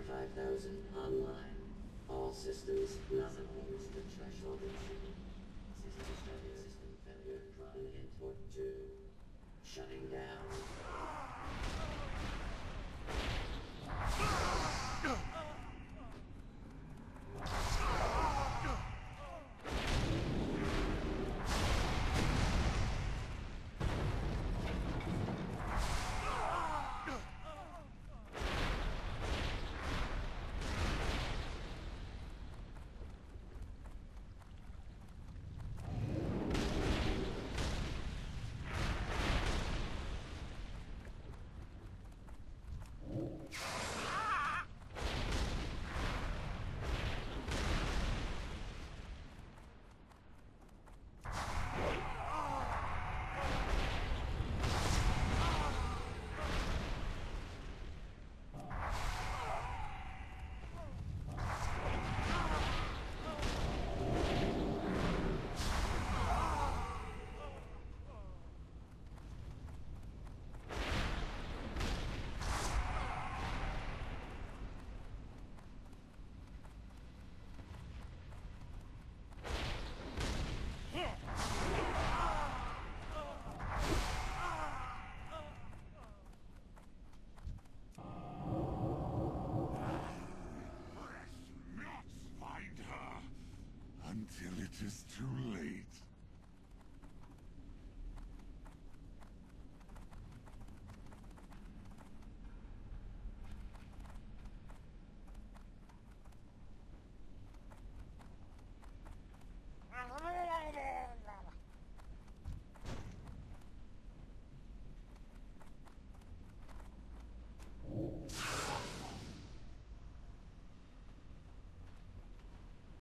5,000 online. All systems nominal. The threshold is... System.